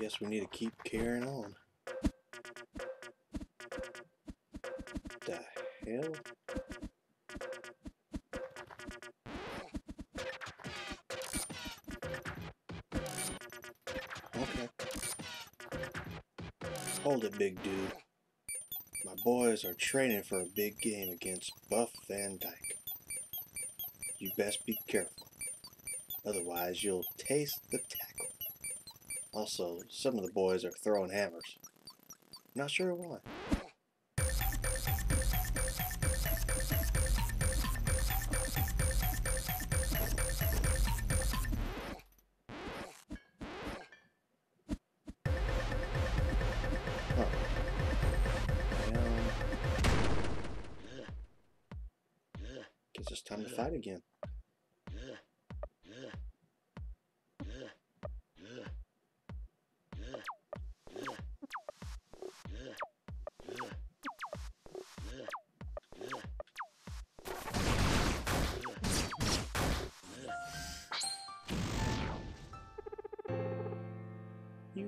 Guess we need to keep carrying on. The hell? Okay. Hold it, big dude. My boys are training for a big game against Buff Van Dyke. You best be careful. Otherwise, you'll taste the tackle. Also, some of the boys are throwing hammers. Not sure why. Time to fight again.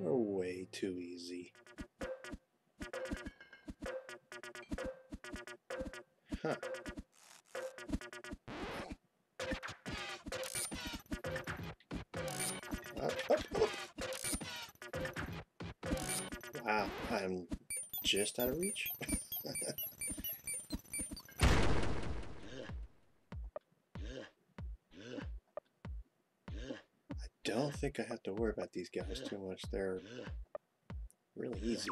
You're way too easy. Huh. Uh, up. Wow, I'm just out of reach. don't think I have to worry about these guys too much. They're really easy.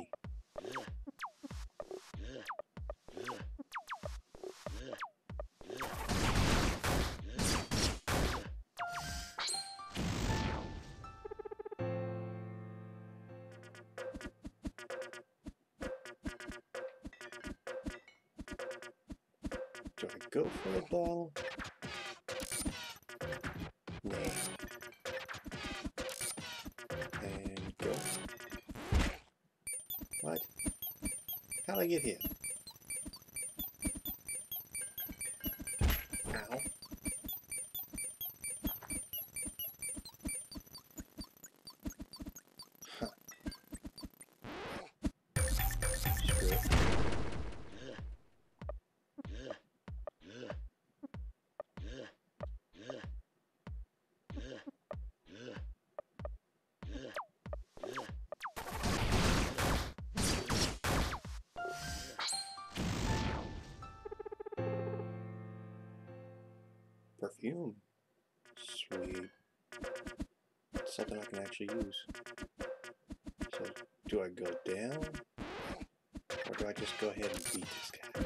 Do I go for the ball? How'd I get hit? Perfume. Sweet. Something I can actually use. So, do I go down? Or do I just go ahead and beat this guy?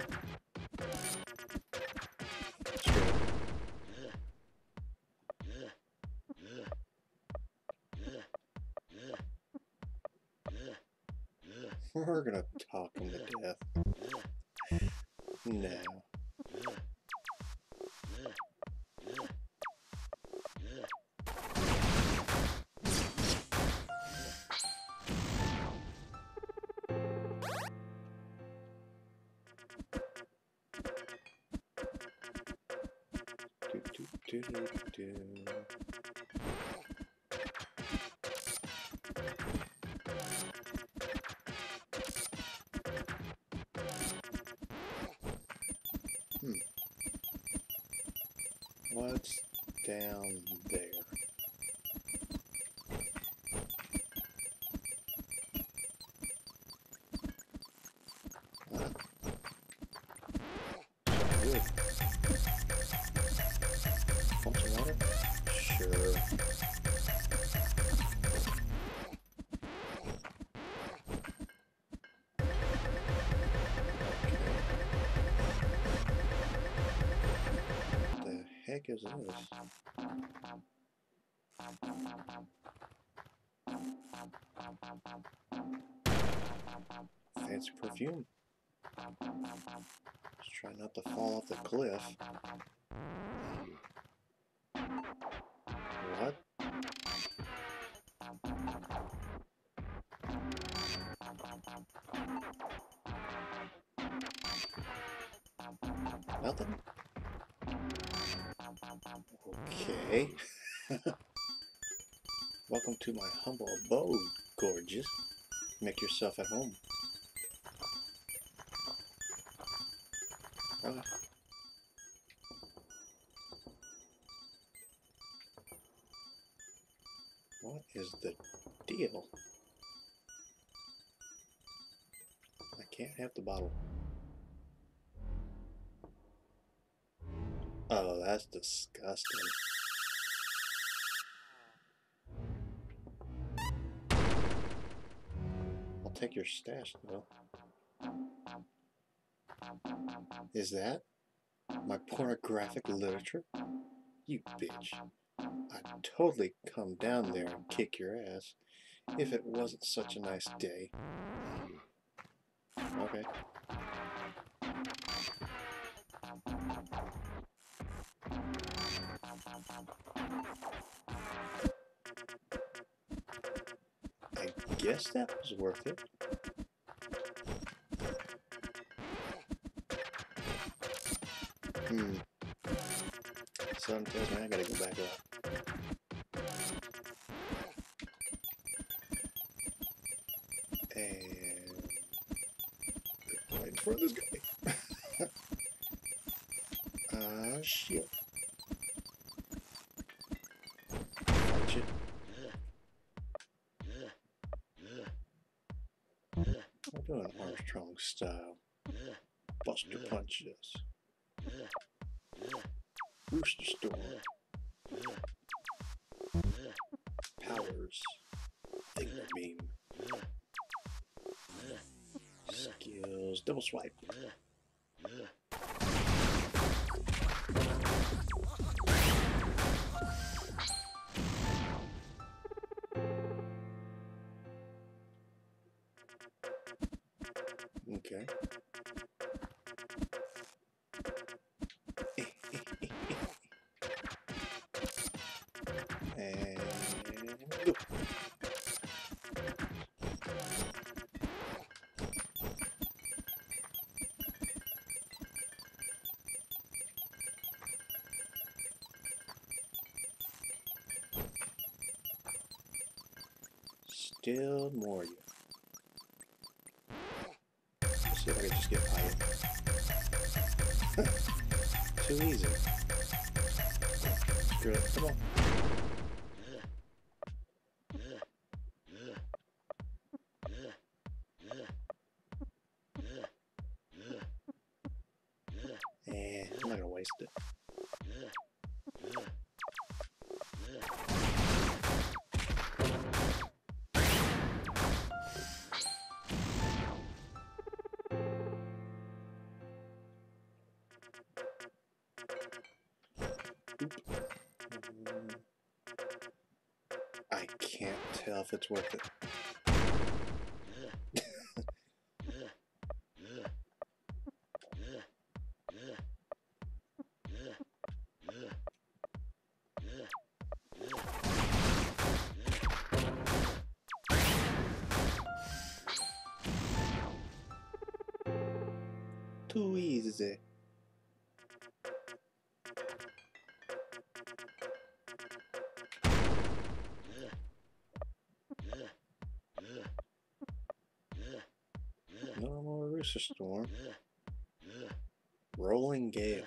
We're gonna talk him to death. No. Do, do, do. Hmm. What's down there? Heck is this? Fancy perfume. Just try not to fall off the cliff. Nothing? Okay. Welcome to my humble abode. gorgeous. Make yourself at home. Okay. What is the deal? I can't have the bottle. Oh, that's disgusting. I'll take your stash, though. Is that my pornographic literature? You bitch. I'd totally come down there and kick your ass if it wasn't such a nice day. Okay. I guess that was worth it. Hmm. Something tells me I gotta go back up. In front of this guy. Ah, shit. Doing Armstrong style. Buster punches. Rooster Storm. Powers. Finger beam. Skills. Double swipe. Still more you. See if I can just get higher. Too easy. Screw it. Come on. Not gonna waste it. I can't tell if it's worth it. Too easy. No more Rooster Storm. Rolling Gale.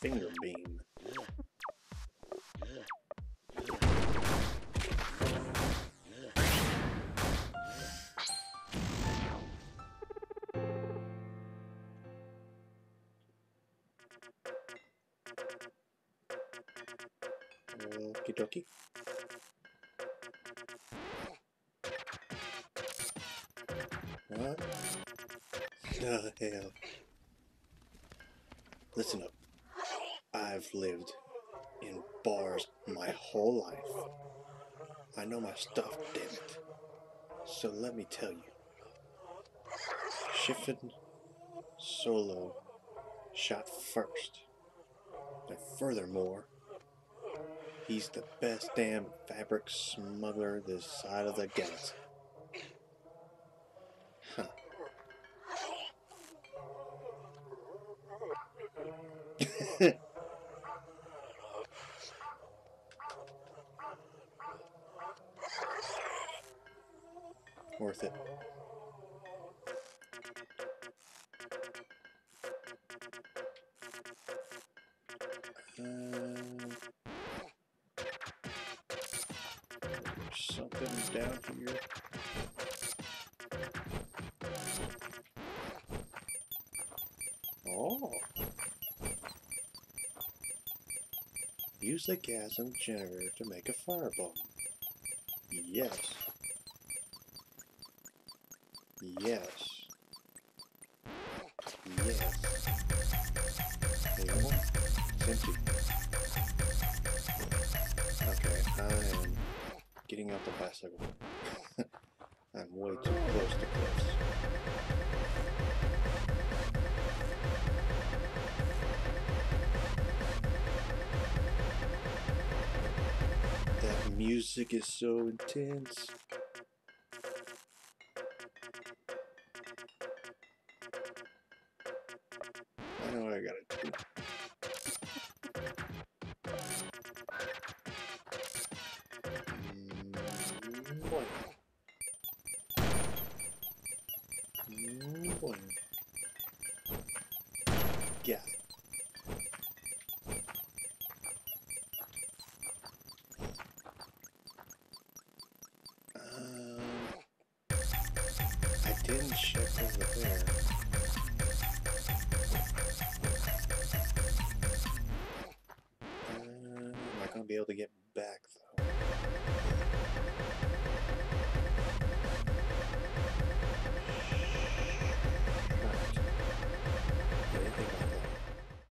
Finger Beam. What ah. ah, the hell? Listen up. I've lived in bars my whole life. I know my stuff, damn it. So let me tell you. Shiffin Solo shot first. And furthermore, He's the best damn fabric smuggler this side of the galaxy. Huh. Worth it. Here. Oh. Use the gas in generator to make a firebomb. Yes. Yes. Yes. Okay, I am getting out the bicycle. Way too close to close. That music is so intense. Didn't check over there. Uh, am I gonna be able to get back